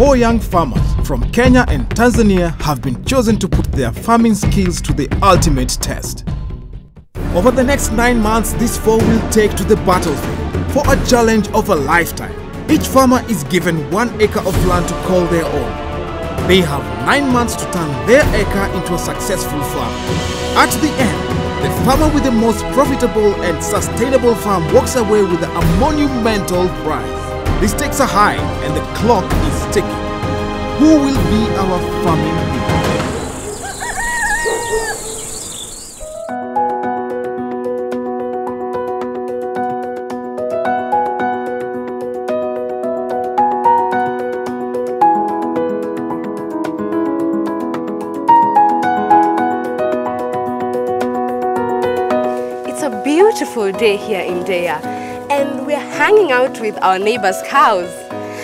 Four young farmers from Kenya and Tanzania have been chosen to put their farming skills to the ultimate test. Over the next nine months, these four will take to the battlefield for a challenge of a lifetime. Each farmer is given one acre of land to call their own. They have nine months to turn their acre into a successful farm. At the end, the farmer with the most profitable and sustainable farm walks away with a monumental prize. The stakes are high and the clock is ticking. Who will be our farming? It's a beautiful day here in Deya, and we're hanging out with our neighbors' cows.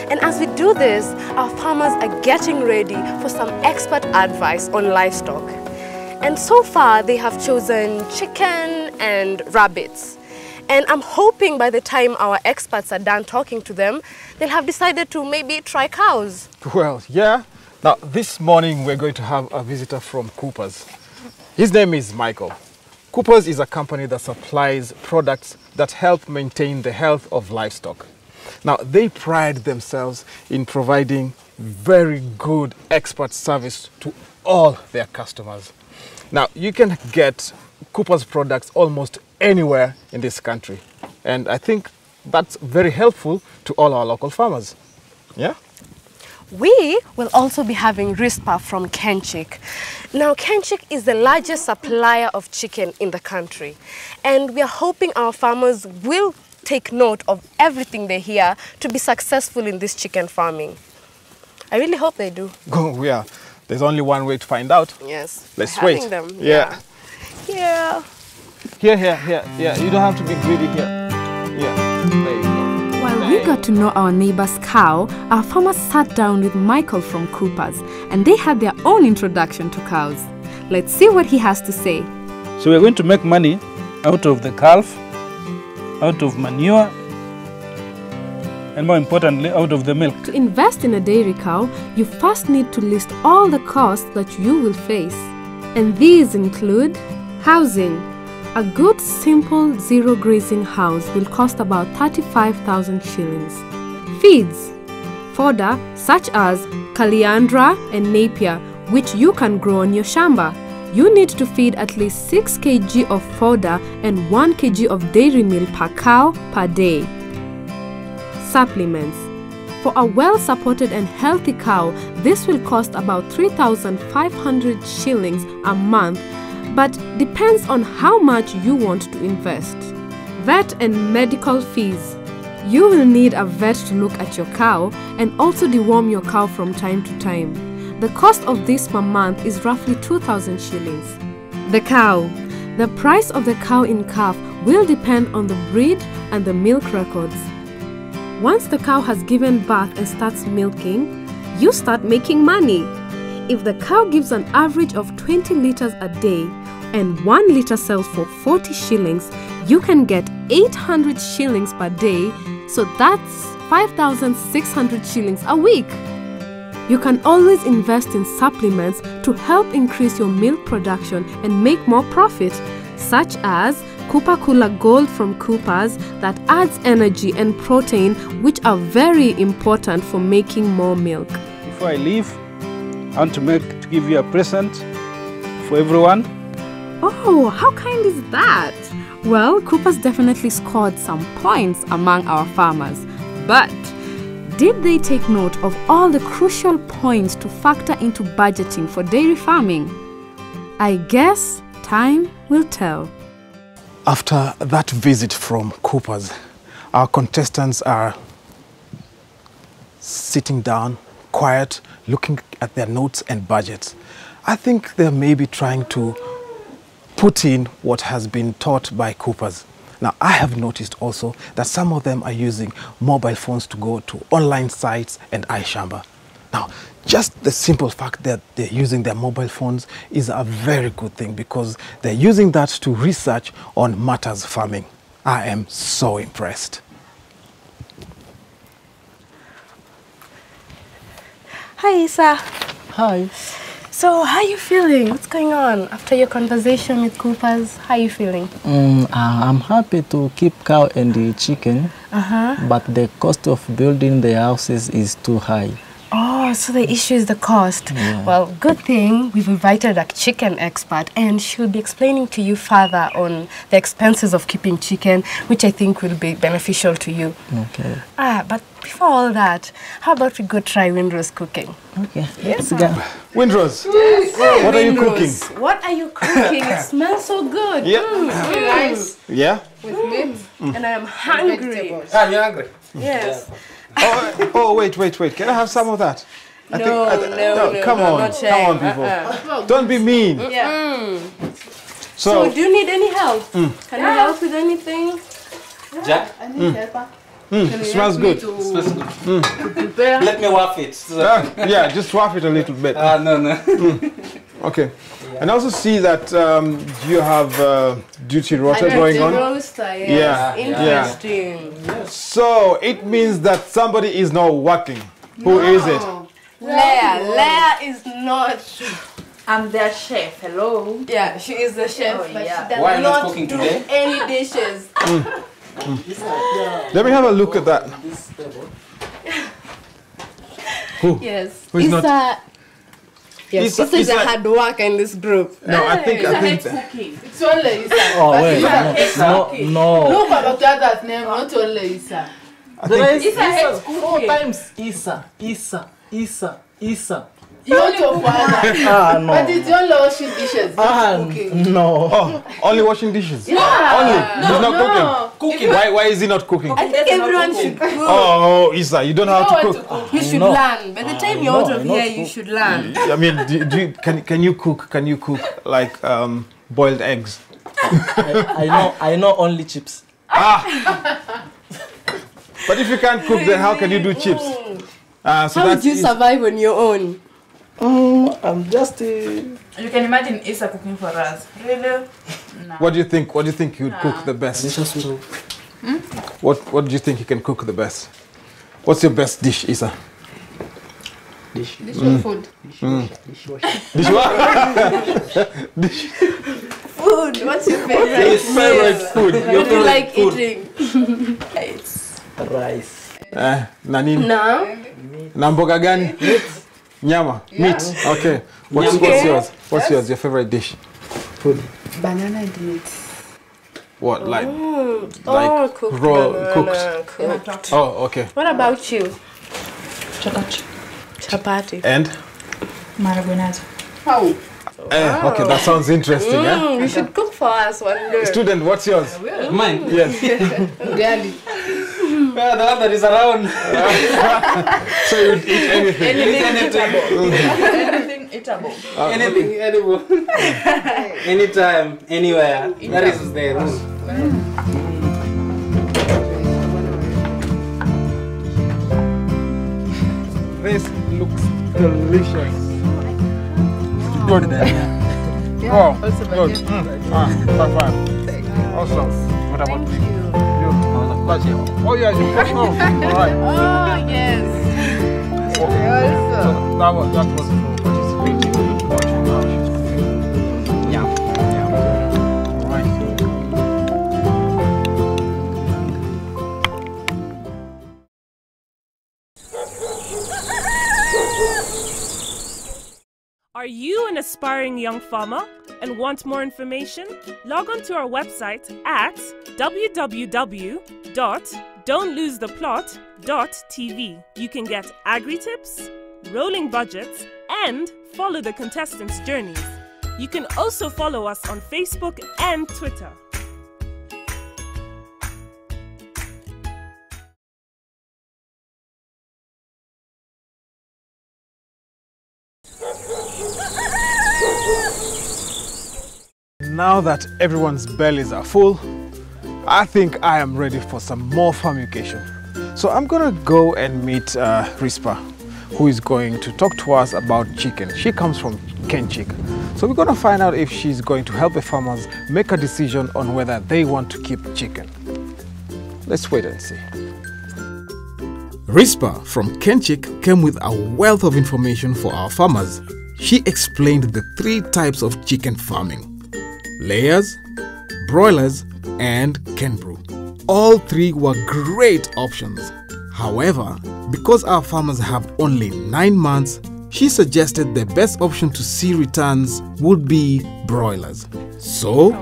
And as we do this, our farmers are getting ready for some expert advice on livestock. And so far, they have chosen chicken and rabbits. And I'm hoping by the time our experts are done talking to them, they'll have decided to maybe try cows. Well, yeah. Now, this morning we're going to have a visitor from Coopers. His name is Michael. Coopers is a company that supplies products that help maintain the health of livestock. Now, they pride themselves in providing very good expert service to all their customers. Now, you can get Coopers products almost anywhere in this country. And I think that's very helpful to all our local farmers. Yeah? We will also be having Rispah from Kenchic. Now, Kenchic is the largest supplier of chicken in the country, and we are hoping our farmers will take note of everything they hear to be successful in this chicken farming. I really hope they do. Go, yeah. There's only one way to find out. Yes. Let's wait. Them. Yeah. Yeah. Here, here, here. Yeah, you don't have to be greedy here. Yeah, there we got to know our neighbor's cow, our farmers sat down with Michael from Coopers and they had their own introduction to cows. Let's see what he has to say. So we're going to make money out of the calf, out of manure, and more importantly, out of the milk. To invest in a dairy cow, you first need to list all the costs that you will face. And these include housing. A good, simple, zero grazing house will cost about 35,000 shillings. Feeds. Fodder, such as Calliandra and Napier, which you can grow on your shamba. You need to feed at least 6 kg of fodder and 1 kg of dairy meal per cow per day. Supplements. For a well supported and healthy cow, this will cost about 3,500 shillings a month, but depends on how much you want to invest. Vet and medical fees. You will need a vet to look at your cow and also deworm your cow from time to time. The cost of this per month is roughly 2,000 shillings. The cow. The price of the cow in calf will depend on the breed and the milk records. Once the cow has given birth and starts milking, you start making money. If the cow gives an average of 20 liters a day and 1 liter sells for 40 shillings, you can get 800 shillings per day, so that's 5,600 shillings a week. You can always invest in supplements to help increase your milk production and make more profit, such as Cooper Cooler Gold from Coopers that adds energy and protein, which are very important for making more milk. Before I leave, I want to make to give you a present for everyone. Oh, how kind is that? Well, Coopers definitely scored some points among our farmers. But did they take note of all the crucial points to factor into budgeting for dairy farming? I guess time will tell. After that visit from Coopers, our contestants are sitting down, quiet, looking at their notes and budgets. I think they're maybe trying to put in what has been taught by Coopers. Now, I have noticed also that some of them are using mobile phones to go to online sites and iShamba. Now, just the simple fact that they're using their mobile phones is a very good thing because they're using that to research on matters farming. I am so impressed. Hi, Isa. Hi. So, how are you feeling? What's going on after your conversation with Coopers? How are you feeling? Mm, uh, I'm happy to keep cow and the chicken, Uh-huh. but the cost of building the houses is too high. Oh, so the issue is the cost. Well, good thing we've invited a chicken expert and she'll be explaining to you further on the expenses of keeping chicken, which I think will be beneficial to you. Okay. Ah, but before all that, how about we go try Windrose cooking? Okay. Let's go. Windrose, what are you cooking? What are you cooking? it smells so good. Yeah. Mm. Yeah? And I am hungry. Ah, you're hungry? Yes. Oh, oh, oh, wait, wait, wait. Can I have some of that? I No, I thi- no, no, Come no, on, not come on, people. Uh-uh. Don't be mean. Yeah. So, So, do you need any help? Hmm. Can you help with anything? Jack, hmm. Smells good. let me waft it. Ah, yeah, just swap it a little bit. Ah, no, no. Okay. And I also see that um, you have uh, duty rota going on. Roaster, yes. Yeah, yeah. Interesting. So it means that somebody is not working. Who is it? Leah. Leah is not. I'm their chef. Hello. Yeah, she is the chef, Oh, but yeah. she does Why are not not cooking do today? any dishes. Hmm. Let me have a look at that. Yes. Who is Isa, not- Yes, Isa- Isa is a Isa- hard worker in this group. No, I think I think Cooking. It's only Isa. Oh, wait. Isa. No, no. Look at the other's name, not only Isa. There is Isa hates four times Isa, Isa, Isa, Isa. You only of one. Ah, no. But it's only washing dishes, Ah, not cooking. no. Oh, only washing dishes. Yeah. Only. He's not no. cooking. Cooking. Why? Why is he not cooking? I think everyone should cook. Oh, Isa, you don't know how to cook. cook. You should No. learn. By the time you're no, out of not here, you should learn. I mean, do, do you, can can you cook? Can you cook like um, boiled eggs? I, I know, I know only chips. Ah! But if you can't cook, then how can you do chips? Uh, so How would you survive on your own? Mm, I'm just. Uh, You can imagine Isa cooking for us. Really? What do you think? What do you think you would cook the best? What What do you think you can cook the best? What's your best dish, Isa? dish, This your food. dish wash. Dish what? Food. What's your favorite? His favorite food. What do you like eating? rice. Rice. Eh, na nini? No. Na mboga gani? Nyama. Meat. Okay. What's, what's yours? What's yours? Your favorite dish? Food. Banana and meat. What like? oh, Like cooked. raw- banana, cooked. cooked. Oh, okay. What about you? Chapati. Chapati. And Maragonazo. How? eh, okay, that sounds interesting. Eh? Mm, you should cook for us one day. Student, what's yours? Mine? Yes. Ugali. Yeah, the one that is around. So you'd eat anything. Anything eatable. Anything edible. Anytime, anywhere. That is the rule. This looks delicious. Good. Oh, Also good. banana. Mm. Ah, fine, fine. Awesome. What about Thank you? You. You. That's it. Oh yeah, you. Oh, all right. Oh, yes. Okay. Also. So that was that was for participating in watching how she's cooking. Yeah. Yeah. All right. Are you an aspiring young farmer and want more information? Log on to our website at www.don'tlosetheplot.tv. You can get agri tips, rolling budgets, and follow the contestants' journeys. You can also follow us on Facebook and Twitter. Now that everyone's bellies are full, I think I am ready for some more fumigation. So I'm gonna go and meet uh, Rispah, who is going to talk to us about chicken. She comes from Kenchic. So we're gonna find out if she's going to help the farmers make a decision on whether they want to keep chicken. Let's wait and see. Rispah from Kenchic came with a wealth of information for our farmers. She explained the three types of chicken farming layers, broilers, and Kenbro. All three were great options. However, because our farmers have only nine months, she suggested the best option to see returns would be broilers. So,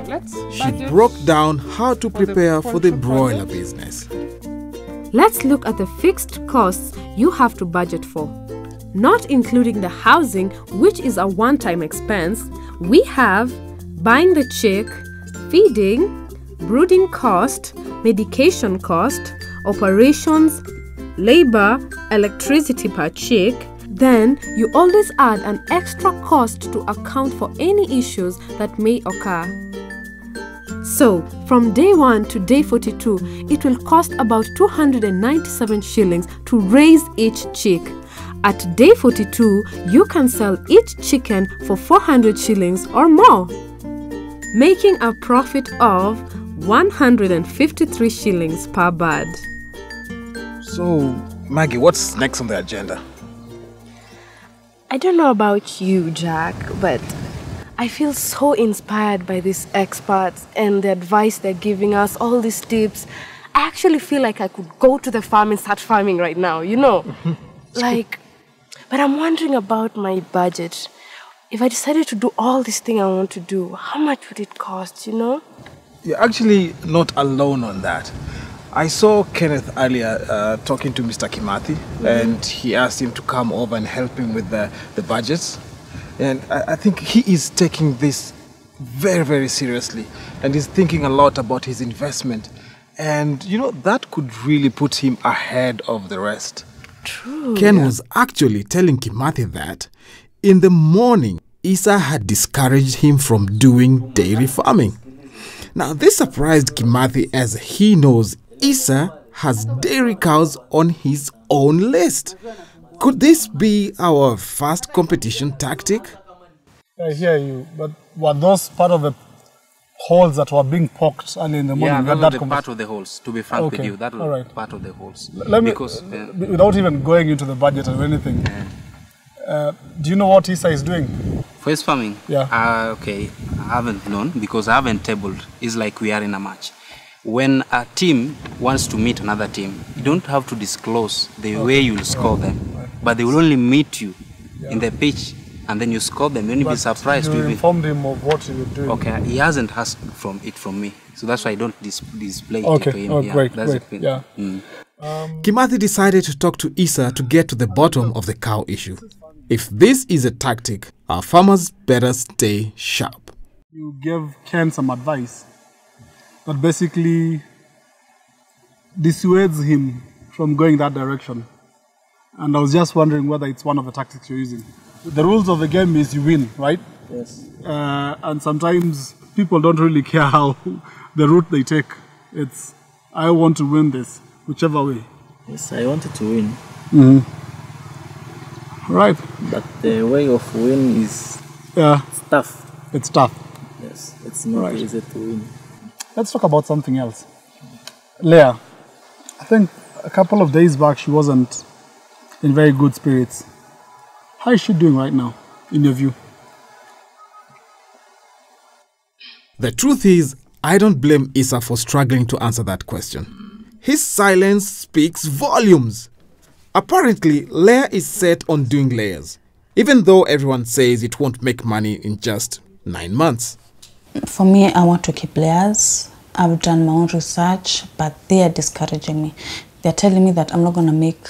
she broke down how to prepare for the broiler business. Let's look at the fixed costs you have to budget for. Not including the housing, which is a one time expense, we have buying the chick, feeding, brooding cost, medication cost, operations, labor, electricity per chick. Then you always add an extra cost to account for any issues that may occur. So, from day 1 to day 42, it will cost about 297 shillings to raise each chick. At day 42, you can sell each chicken for 400 shillings or more, making a profit of 153 shillings per bird. So, Maggie, what's next on the agenda? I don't know about you, Jack, but I feel so inspired by these experts and the advice they're giving us, all these tips. I actually feel like I could go to the farm and start farming right now, you know? like, but I'm wondering about my budget. If I decided to do all this thing I want to do, how much would it cost, you know? You're actually not alone on that. I saw Kenneth earlier uh, talking to Mr. Kimathi, and he asked him to come over and help him with the, the budgets. And I, I think he is taking this very, very seriously, and he's thinking a lot about his investment. And you know, that could really put him ahead of the rest. True. Ken was actually telling Kimathi that in the morning, Isa had discouraged him from doing dairy farming. Now, this surprised Kimathi as he knows Isa has dairy cows on his own list. Could this be our first competition tactic? I hear you, but were those part of the holes that were being poked early in the morning? Yeah, Had that was that the part of the holes. To be frank with you, that was all right. part of the holes. Let me, because uh, uh, without even going into the budget or anything, uh, do you know what Isa is doing? Forest farming? Yeah. Uh, okay, I haven't known because I haven't tabled. It's like we are in a match. When a team wants to meet another team, you don't have to disclose the way you'll score them, but they will only meet you in the pitch and then you score them. You'll be surprised. You to be- informed him of what you were doing. Okay, he hasn't asked from it from me, so that's why I don't dis- display Okay, it to him. oh, yeah, great, that's the great, thing. yeah. Mm. Kimathi decided to talk to Isa to get to the bottom of the cow issue. If this is a tactic, our farmers better stay sharp. You gave Ken some advice that basically dissuades him from going that direction. And I was just wondering whether it's one of the tactics you're using. The rules of the game is you win, right? Yes. Uh, and sometimes people don't really care how the route they take. It's I want to win this, whichever way. Yes, I wanted to win, Right? but the way of win is Yeah, tough. it's tough. Yes, it's not Right. easy to win. Let's talk about something else. Leah, I think a couple of days back she wasn't in very good spirits. How is she doing right now, in your view? The truth is, I don't blame Isa for struggling to answer that question. His silence speaks volumes. Apparently, Leah is set on doing layers, even though everyone says it won't make money in just nine months. For me, I want to keep layers. I've done my own research, but they are discouraging me. They're telling me that I'm not going to make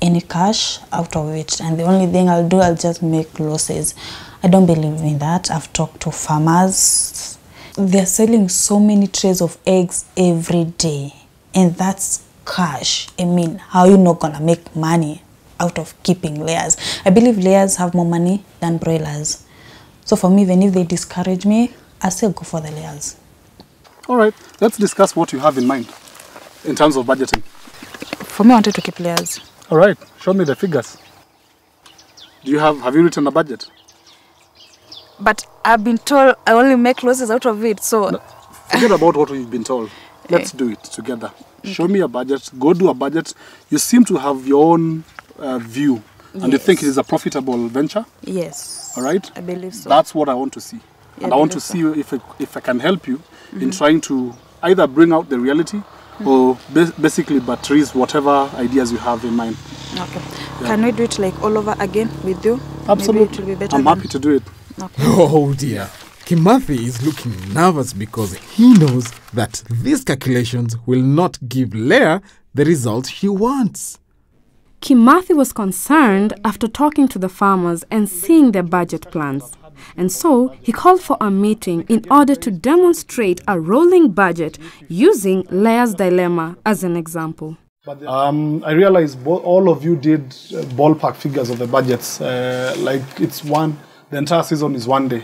any cash out of it, and the only thing I'll do, I'll just make losses. I don't believe in that. I've talked to farmers. They're selling so many trays of eggs every day, and that's cash. I mean, how are you not going to make money out of keeping layers? I believe layers have more money than broilers. So for me, even if they discourage me, I still go for the layers. All right, let's discuss what you have in mind in terms of budgeting. For me, I wanted to keep layers. All right, show me the figures. Do you have have you written a budget? But I've been told I only make losses out of it, so Forget about what we've been told. Let's do it together. Show me a budget. Go do a budget. You seem to have your own uh, view, and you think it is a profitable venture. Yes. All right. I believe so. That's what I want to see, Yeah, and I I want to believe see if I, if I can help you in Mhm. trying to either bring out the reality or ba- basically buttress whatever ideas you have in mind. Okay. Yeah. Can we do it like all over again with you? Maybe Absolutely. it will be better. I'm than- happy to do it. Oh dear. Kimathi is looking nervous because he knows that these calculations will not give Leah the result he wants. Kimathi was concerned after talking to the farmers and seeing their budget plans. And so he called for a meeting in order to demonstrate a rolling budget using Leah's dilemma as an example. Um, I realize all of you did uh, ballpark figures of the budgets. Uh, like it's one, the entire season is one day.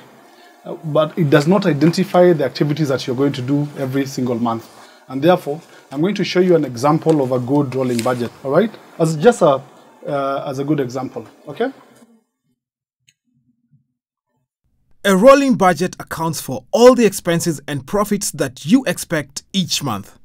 But it does not identify the activities that you're going to do every single month. And therefore, I'm going to show you an example of a good rolling budget, all right? As just a, uh, as a good example, okay? A rolling budget accounts for all the expenses and profits that you expect each month.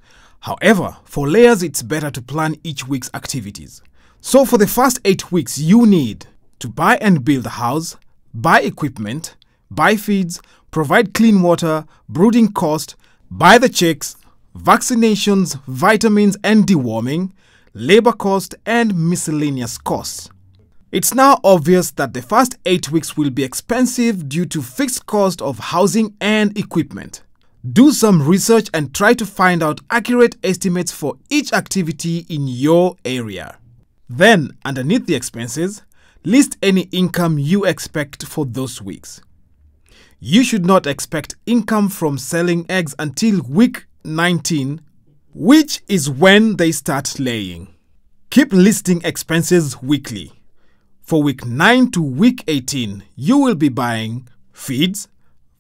However, for layers, it's better to plan each week's activities. So, for the first eight weeks, you need to buy and build a house, buy equipment, buy feeds, provide clean water, brooding cost, buy the chicks, vaccinations, vitamins and deworming, labor cost, and miscellaneous costs. It's now obvious that the first eight weeks will be expensive due to fixed cost of housing and equipment. Do some research and try to find out accurate estimates for each activity in your area. Then, underneath the expenses, list any income you expect for those weeks. You should not expect income from selling eggs until week 19, which is when they start laying. Keep listing expenses weekly. For week 9 to week 18, you will be buying feeds,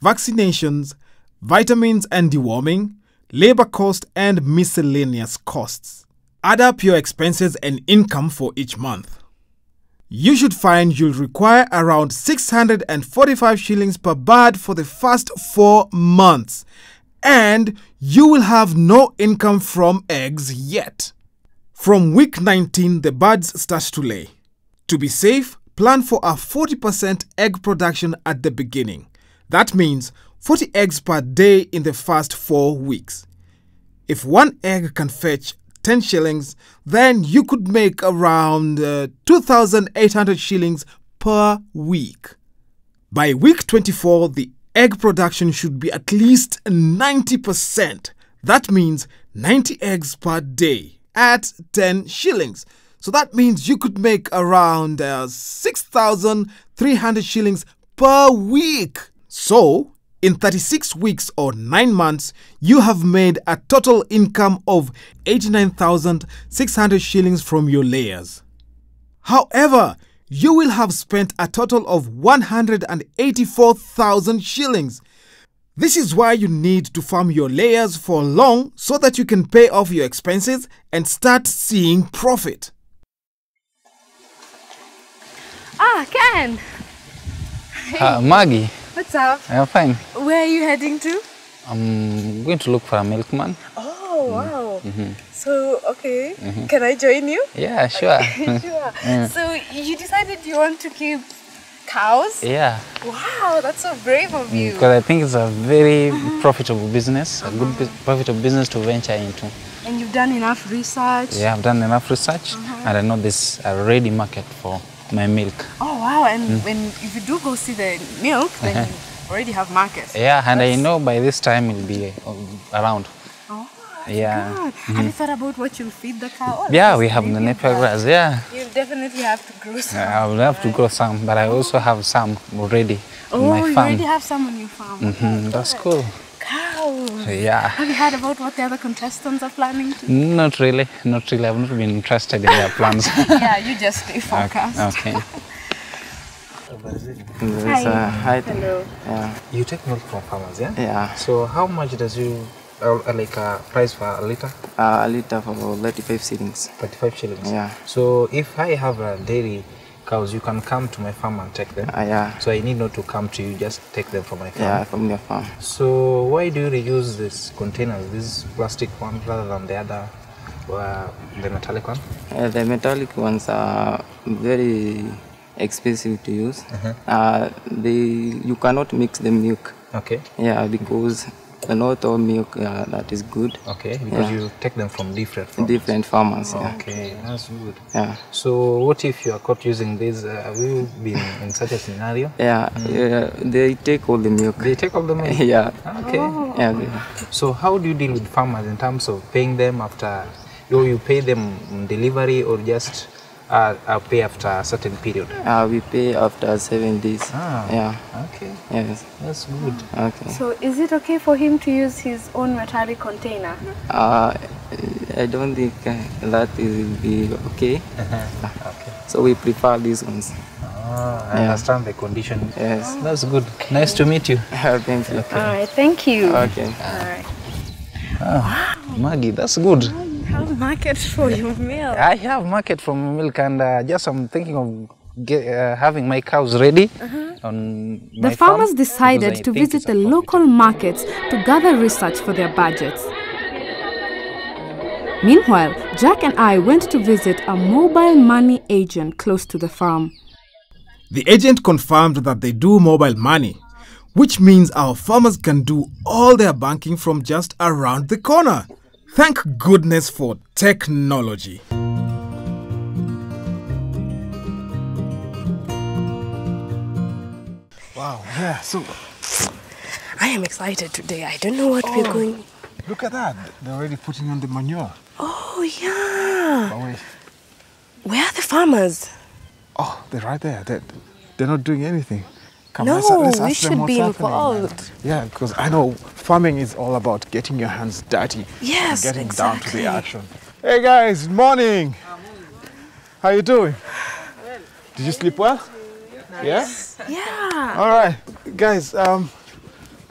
vaccinations, vitamins and deworming, labor cost, and miscellaneous costs. Add up your expenses and income for each month. You should find you'll require around 645 shillings per bird for the first four months, and you will have no income from eggs yet. From week 19, the birds start to lay. To be safe, plan for a 40% egg production at the beginning. That means 40 eggs per day in the first four weeks. If one egg can fetch 10 shillings, then you could make around uh, 2,800 shillings per week. By week 24, the egg production should be at least 90%. That means 90 eggs per day at 10 shillings. So that means you could make around uh, 6,300 shillings per week. So, in 36 weeks or 9 months, you have made a total income of 89,600 shillings from your layers. However, you will have spent a total of 184,000 shillings. This is why you need to farm your layers for long so that you can pay off your expenses and start seeing profit. Ah, Ken! Uh, Maggie, What's up? I'm fine. Where are you heading to? I'm going to look for a milkman. Wow. Mhm. So, okay. Mhm. Can I join you? Yeah, sure. sure. Mm. So, you decided you want to keep cows? Yeah, Wow, that's so brave of you. because I think it's a very profitable business, a good bus- profitable business to venture into. And you've done enough research? Yeah, I've done enough research, and I know there's a ready market for my milk. Oh, wow. And Mm. when if you do go see the milk, then Uh-huh. you already have market. Yeah, and I know by this time it'll be uh, around. Oh, yeah. God. Mhm. Have you thought about what you'll feed the cow? Oh, Yeah, we have the really Napier grass. Yeah. You'll definitely have to grow some. I will have to grow some, but I also have some already on Oh, you already have some on your farm. Mhm, That's cool. Cows. Yeah. Have you heard about what the other contestants are planning to do? Not really, not really. I've not been interested in their plans. yeah, you just stay Okay, focused. okay. There's a height. Hello. Yeah. You take milk from farmers, yeah? Yeah. So how much does you uh, like a price for a liter? Uh, a liter for 35 shillings. 35 shillings. Yeah. So if I have a dairy cows, you can come to my farm and take them. Ah, yeah. So I need not to come to you, just take them from my farm. Yeah, from your farm. So why do you reuse these containers, these plastic ones, rather than the other, uh, the metallic one? Uh, the metallic ones are very expensive to use. Mhm. Uh, they you cannot mix the milk. Okay. Yeah, because not all milk uh, that is good. Okay, because Yeah. you take them from different farms. different farmers. Yeah. Okay, that's good. Yeah. So what if you are caught using this? Uh, have you been in such a scenario? Yeah, yeah, they take all the milk. They take all the milk? yeah. Okay. Yeah. they- So how do you deal with farmers in terms of paying them after, or you pay them delivery or just uh, uh, pay after a certain period? Uh, we pay after seven days. Ah, Yeah. Okay. Yes. That's good. Okay. So is it okay for him to use his own metallic container? Uh, I don't think that will be okay. okay. So we prefer these ones. Ah, I Yeah. understand the condition. Yes. That's good. Okay. Nice to meet you. Thank you. Okay. All right, thank you. Okay. All right. Ah, Maggie, that's good. Have market for your milk. I have market from milk and uh, just I'm thinking of get, uh, having my cows ready on The my farm farmers because decided to visit the local markets to gather research for their budgets. Meanwhile, Jack and I went to visit a mobile money agent close to the farm. The agent confirmed that they do mobile money, which means our farmers can do all their banking from just around the corner. Thank goodness for technology. Wow, yeah, so. I am excited today. I don't know what we're Oh. going. Look at that. They're already putting on the manure. Oh, yeah. Oh, wait. Where are the farmers? Oh, they're right there. They're, they're not doing anything. No, let's- let's we should be involved. Yeah, because I know farming is all about getting your hands dirty. Yes, and getting down to the action. Hey guys, morning. How you doing? Did you sleep well? Yeah? Yeah. All right, guys. Um,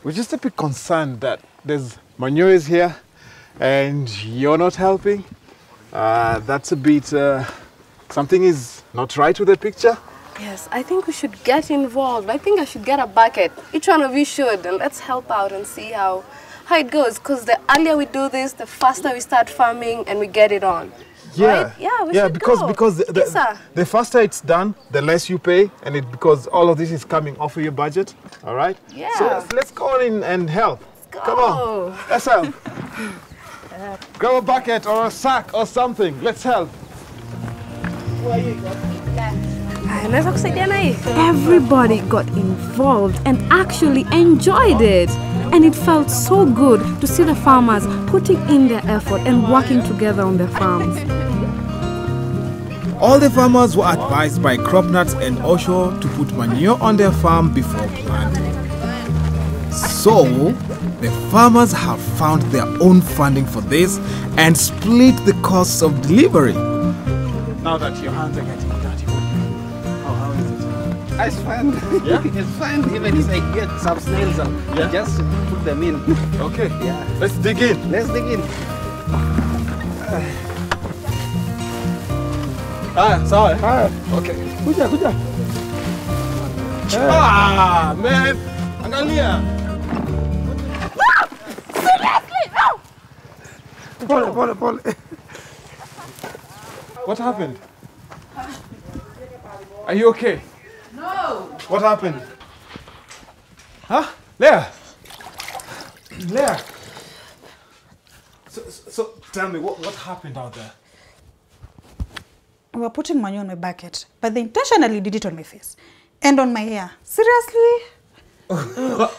we're just a bit concerned that there's manure is here, and you're not helping. Uh, that's a bit. Uh, something is not right with the picture. Yes, I think we should get involved. I think I should get a bucket. Each one of you should, and let's help out and see how how it goes. Because the earlier we do this, the faster we start farming and we get it on. Yeah. Right? Yeah, we yeah, should because go. because the, the, the faster it's done, the less you pay, and it because all of this is coming off of your budget. All right. Yeah. So let's, let's go on in and help. Come on. Let's help. Grab a bucket or a sack or something. Let's help. Eh? Everybody got involved and actually enjoyed it. And it felt so good to see the farmers putting in their effort and working together on their farms. All the farmers were advised by CropNuts and Osho to put manure on their farm before planting. So, the farmers have found their own funding for this and split the costs of delivery. Now that your hands are getting dirty, what do you how, how is it? It's fine. Yeah? it's fine. Even if I get some snails, I'll Yeah? just put them in. Okay. Yeah. Let's dig in. Let's dig in. Ah, sawa. Haya. Okay. Kuja, kuja. Ah, man. Angalia. Pole, pole, pole. What happened? Are you okay? No. What happened? Huh? Leah? Leah? So, so, so tell me, what, what happened out there? We were putting money on my bucket, but they intentionally did it on my face and on my hair. Seriously?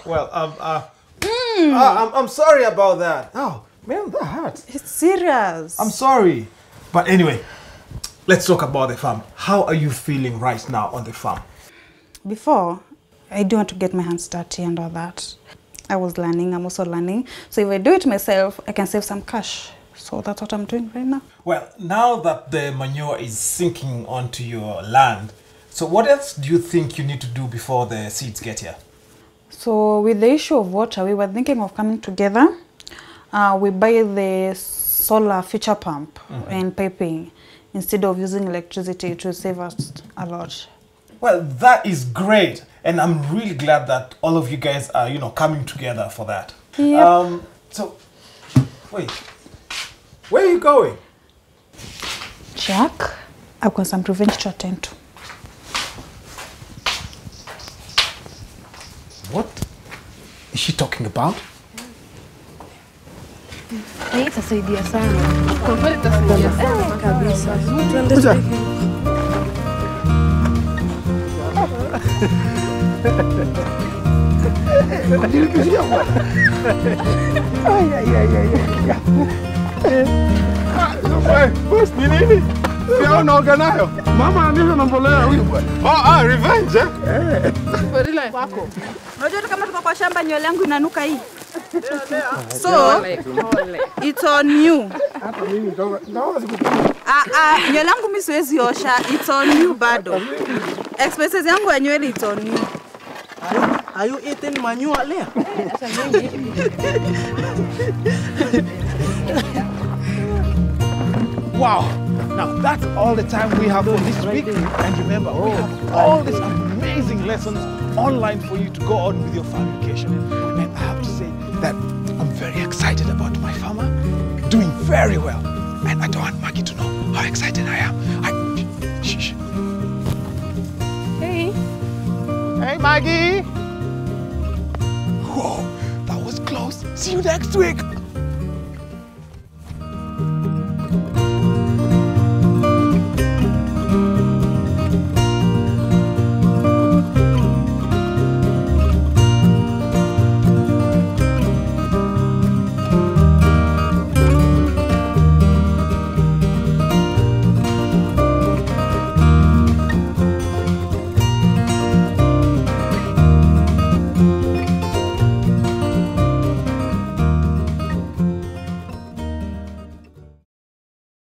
well, um, uh, uh, I'm, I'm sorry about that. Oh, man, that hurt. It's serious. I'm sorry. But anyway, let's talk about the farm. How are you feeling right now on the farm? Before, I do want to get my hands dirty and all that. I was learning, I'm also learning. So if I do it myself, I can save some cash. So that's what I'm doing right now. Well, now that the manure is sinking onto your land, so what else do you think you need to do before the seeds get here? So with the issue of water, we were thinking of coming together. Uh, we buy the solar feature pump Mhm. and piping instead of using electricity. It will save us a lot. Well, that is great, and I'm really glad that all of you guys are, you know, coming together for that. Yep. Um, so, wait, where are you going? Jack, I've got some revenge to attend to. What is she talking about? Hii itasaidia sana. Kwa kweli itasaidia sana kabisa. Tuende Boss, ni nini? Sio unaoga nayo? Mama aniza na mbolea huyu bwana. Oh, ah, revenge eh? Unajua kama tuko kwa shamba nywele yangu inanuka hii. So, it's on you. Ah, ah, nywele yangu mimi siwezi osha. It's on you bado. Expenses yangu ya nywele it's on you. Are you eating manure there? Wow. Now that's all the time we have for this week. And remember, we have all these amazing lessons online for you to go on with your farm education. And I very well. And I don't want Maggie to know how excited I am. I, shh, shh. Hey. Hey, Maggie. Whoa, that was close. See you next week.